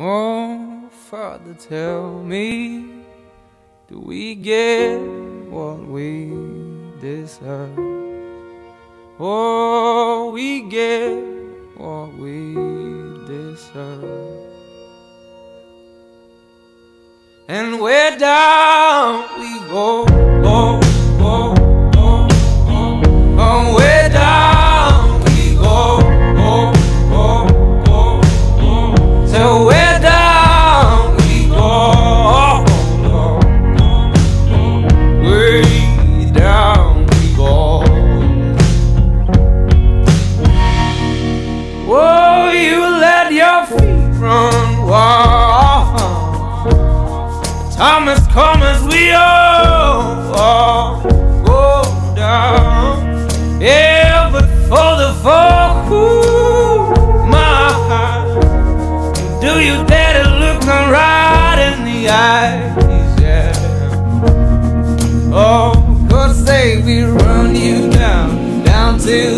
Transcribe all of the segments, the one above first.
Oh, Father, tell me, do we get what we deserve? Oh, we get what we deserve. And where down we go, Time has come as we all, all go down. Yeah, but for the fall, my heart, do you dare to look me right in the eyes? Yeah. Oh, cause they we run you down, down to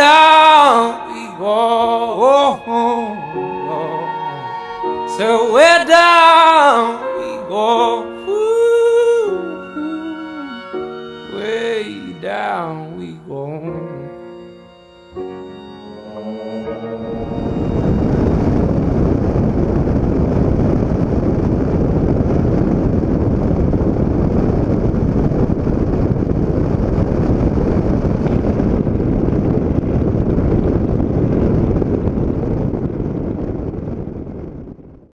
down we go, oh, oh, oh. so down